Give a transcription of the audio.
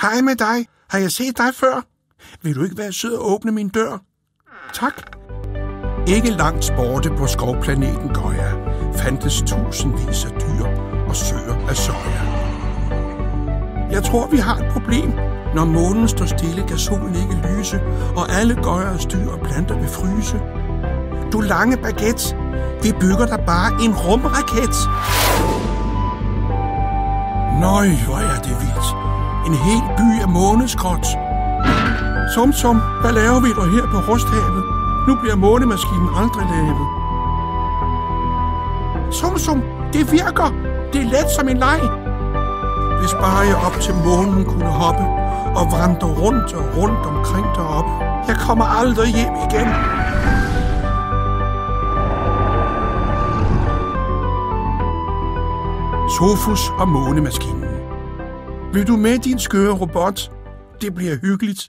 Hej med dig. Har jeg set dig før? Vil du ikke være sød og åbne min dør? Tak. Ikke langt borte på skovplaneten Goya fandtes tusindvis af dyr og søer af soja. Jeg tror, vi har et problem. Når månen står stille, kan solen ikke lyse, og alle Goyas dyr og planter vil fryse. Du lange baguette, vi bygger der bare en rumraket. Nøj, hvor er det vildt. En hel by af måneskrot. Som som, hvad laver vi der her på Rusthavet? Nu bliver månemaskinen aldrig lavet. Som som, det virker. Det er let som en leg. Hvis bare jeg op til månen kunne hoppe og vandre rundt og rundt omkring deroppe. Jeg kommer aldrig hjem igen. Sofus og månemaskinen. Vil du med din skøre robot? Det bliver hyggeligt.